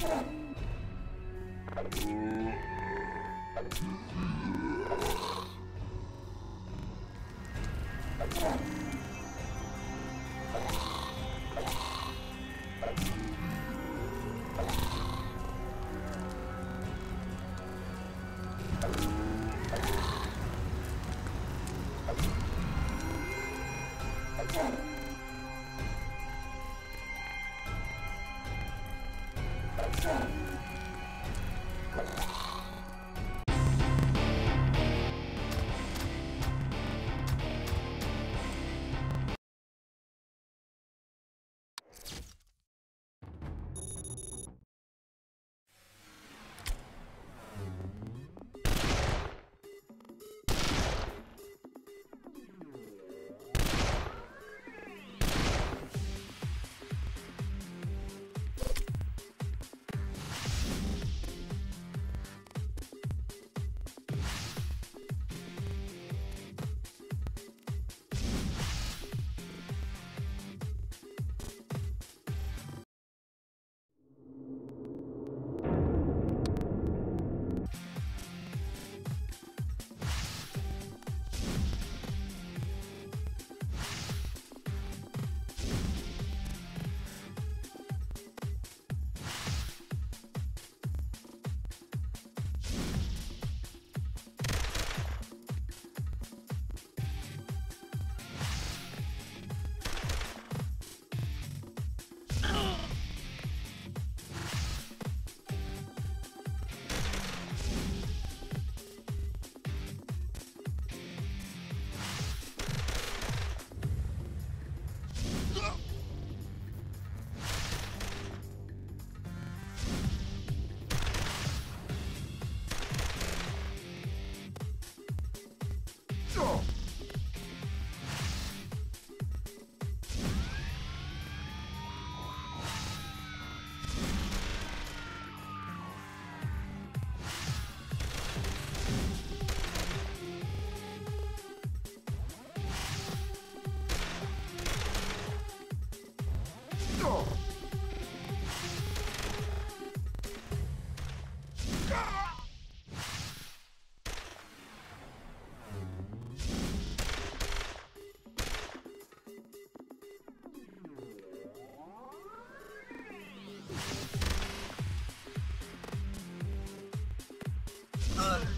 Okay. Thank you. Ugh.